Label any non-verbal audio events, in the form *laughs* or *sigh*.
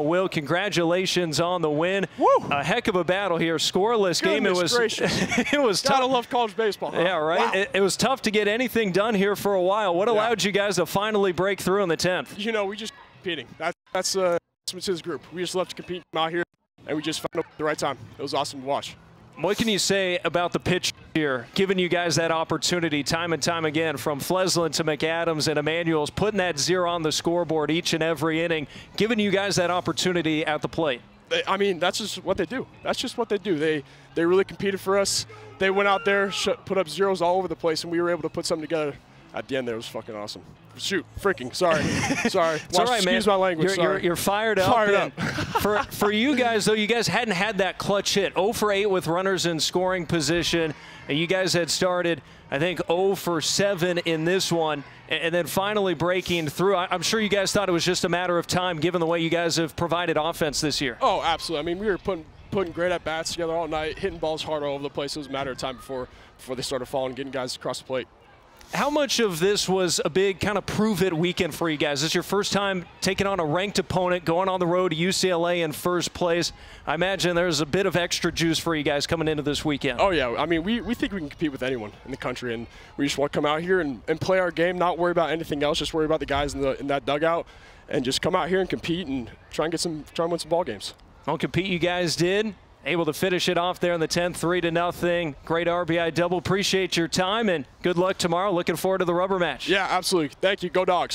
Will, congratulations on the win. Woo. A heck of a battle here. Scoreless game. It was gracious. *laughs* it was Gotta tough. love college baseball. huh? Yeah, right. Wow. It, it was tough to get anything done here for a while. What Yeah. allowed you guys to finally break through in the 10th? you know, we just competing. That's that's uh, his group. We just love to compete out here, and we just found at the right time. It was awesome to watch. What can you say about the pitch here, giving you guys that opportunity time and time again from Flesland to McAdams and Emanuels, putting that zero on the scoreboard each and every inning, giving you guys that opportunity at the plate? I mean, that's just what they do. That's just what they do. They they really competed for us. They went out there, put up zeros all over the place, and we were able to put something together. At the end, there was fucking awesome. Shoot, freaking sorry, *laughs* sorry. It's all right, man. Excuse my language. You're, sorry. you're, you're fired up. Fired and *laughs* for, for you guys, though, you guys hadn't had that clutch hit. 0 for 8 with runners in scoring position. And you guys had started, I think, 0 for 7 in this one. And, and then finally breaking through. I, I'm sure you guys thought it was just a matter of time, given the way you guys have provided offense this year. Oh, absolutely. I mean, we were putting putting great at bats together all night, hitting balls hard all over the place. It was a matter of time before before they started falling, getting guys across the plate. How much of this was a big kind of prove it weekend for you guys? This is your first time taking on a ranked opponent, going on the road to UCLA in first place. I imagine there's a bit of extra juice for you guys coming into this weekend. Oh yeah, I mean, we, we think we can compete with anyone in the country, and we just want to come out here and, and play our game, not worry about anything else, just worry about the guys in the in that dugout, and just come out here and compete and try and get some try and win some ball games. Well, compete you guys did. Able to finish it off there in the 10th, 3 to nothing. Great RBI double. Appreciate your time and good luck tomorrow. Looking forward to the rubber match. Yeah, absolutely. Thank you. Go dogs.